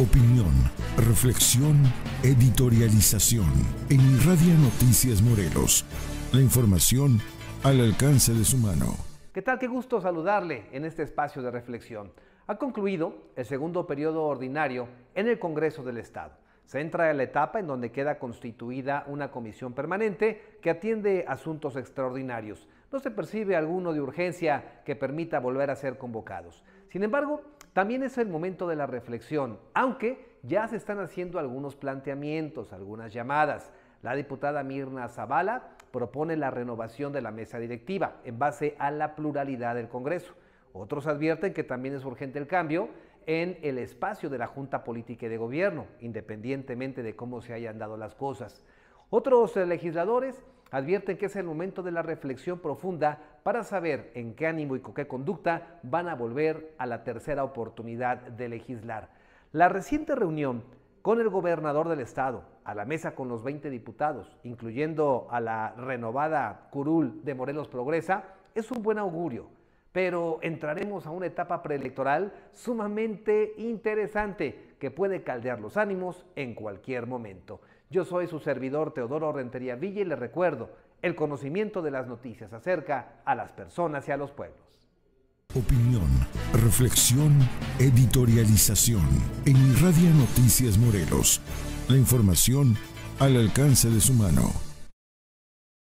Opinión, reflexión, editorialización. En Irradia Noticias Morelos. La información al alcance de su mano. ¿Qué tal? Qué gusto saludarle en este espacio de reflexión. Ha concluido el segundo periodo ordinario en el Congreso del Estado. Se entra en la etapa en donde queda constituida una comisión permanente que atiende asuntos extraordinarios. No se percibe alguno de urgencia que permita volver a ser convocados. Sin embargo, también es el momento de la reflexión, aunque ya se están haciendo algunos planteamientos, algunas llamadas. La diputada Mirna Zavala propone la renovación de la mesa directiva en base a la pluralidad del Congreso. Otros advierten que también es urgente el cambio en el espacio de la Junta Política y de Gobierno, independientemente de cómo se hayan dado las cosas. Otros eh, legisladores advierten que es el momento de la reflexión profunda para saber en qué ánimo y con qué conducta van a volver a la tercera oportunidad de legislar. La reciente reunión con el gobernador del estado, a la mesa con los 20 diputados, incluyendo a la renovada curul de Morelos Progresa, es un buen augurio, pero entraremos a una etapa preelectoral sumamente interesante que puede caldear los ánimos en cualquier momento. Yo soy su servidor Teodoro Rentería Villa y le recuerdo, el conocimiento de las noticias acerca a las personas y a los pueblos. Opinión, reflexión, editorialización. En Irradia Noticias Morelos. La información al alcance de su mano.